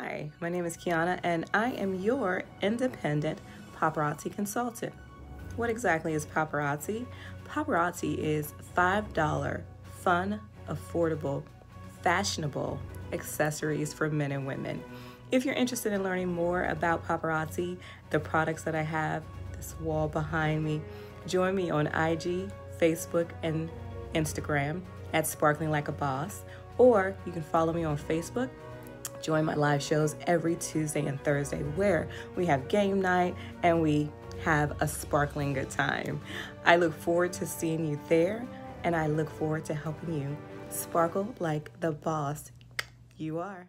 Hi, my name is Kiana, and I am your independent paparazzi consultant. What exactly is paparazzi? Paparazzi is $5 fun, affordable, fashionable accessories for men and women. If you're interested in learning more about paparazzi, the products that I have, this wall behind me, join me on IG, Facebook, and Instagram at Sparkling Like a Boss, or you can follow me on Facebook. Join my live shows every Tuesday and Thursday where we have game night and we have a sparkling good time. I look forward to seeing you there and I look forward to helping you sparkle like the boss you are.